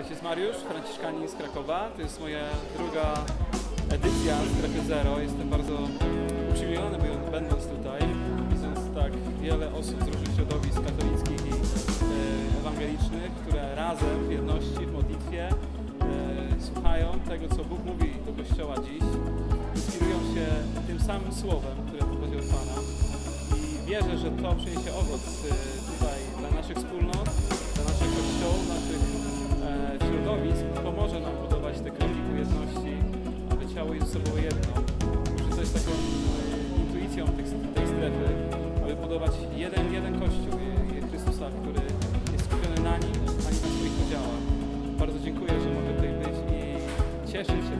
Ojciec Mariusz, Franciszkanin z Krakowa. To jest moja druga edycja Strefy Zero. Jestem bardzo uprzywilejony będąc tutaj, widząc tak wiele osób z różnych środowisk katolickich i e, ewangelicznych, które razem w jedności, w modlitwie e, słuchają tego, co Bóg mówi do Kościoła dziś. Inspirują się tym samym słowem, które pochodzi od Pana. I wierzę, że to przyniesie owoc e, tutaj dla naszych wspólnot, bo Jezusa było jedno. Muszę coś taką e, intuicją tej, tej strefy, aby podobać jeden, jeden Kościół Chrystusa, który jest skupiony na nim, a nie na swoich podziałach. Bardzo dziękuję, że mogę tutaj być i cieszę się